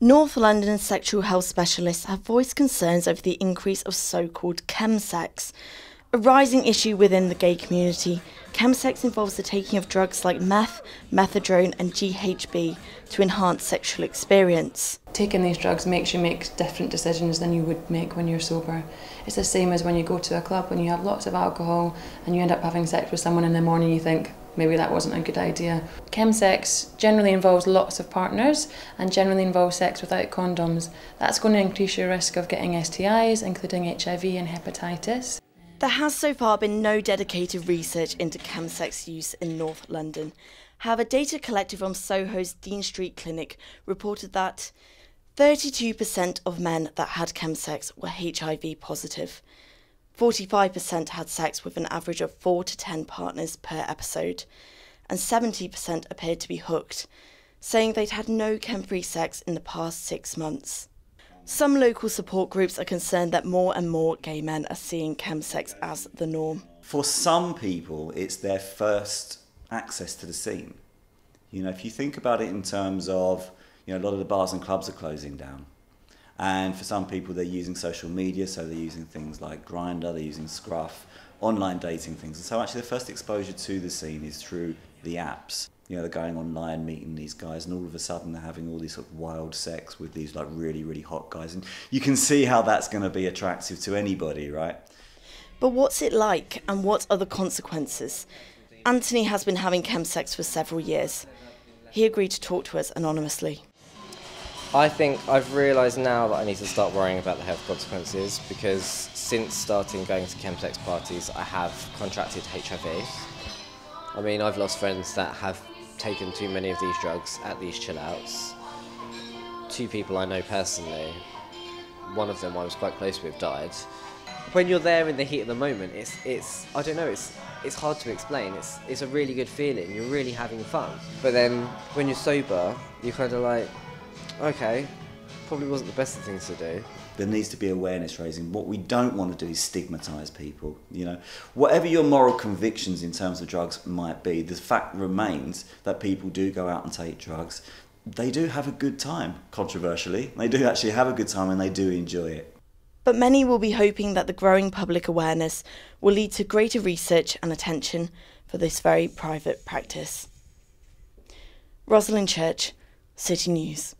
North London sexual health specialists have voiced concerns over the increase of so called chemsex, a rising issue within the gay community. Chemsex involves the taking of drugs like meth, mephedrone, and GHB to enhance sexual experience. Taking these drugs makes you make different decisions than you would make when you're sober. It's the same as when you go to a club when you have lots of alcohol and you end up having sex with someone in the morning you think maybe that wasn't a good idea. Chemsex generally involves lots of partners and generally involves sex without condoms. That's going to increase your risk of getting STIs, including HIV and hepatitis. There has so far been no dedicated research into chemsex use in North London. However, data collected from Soho's Dean Street Clinic reported that 32% of men that had chemsex were HIV positive. 45% had sex with an average of 4 to 10 partners per episode, and 70% appeared to be hooked, saying they'd had no chem free sex in the past six months. Some local support groups are concerned that more and more gay men are seeing chem sex as the norm. For some people, it's their first access to the scene. You know, if you think about it in terms of, you know, a lot of the bars and clubs are closing down. And for some people, they're using social media, so they're using things like Grindr, they're using Scruff, online dating things. And so actually the first exposure to the scene is through the apps you know, they're going online, meeting these guys, and all of a sudden they're having all these sort of wild sex with these like really, really hot guys. And you can see how that's going to be attractive to anybody, right? But what's it like, and what are the consequences? Antony has been having chemsex for several years. He agreed to talk to us anonymously. I think I've realised now that I need to start worrying about the health consequences because since starting going to chemsex parties, I have contracted HIV. I mean, I've lost friends that have taken too many of these drugs at these chill outs. Two people I know personally, one of them I was quite close with died. When you're there in the heat of the moment, it's, it's I don't know, it's, it's hard to explain. It's, it's a really good feeling, you're really having fun. But then when you're sober, you're kind of like, okay, probably wasn't the best of things to do there needs to be awareness raising. What we don't want to do is stigmatize people. You know, whatever your moral convictions in terms of drugs might be, the fact remains that people do go out and take drugs. They do have a good time, controversially. They do actually have a good time and they do enjoy it. But many will be hoping that the growing public awareness will lead to greater research and attention for this very private practice. Rosalind Church, City News.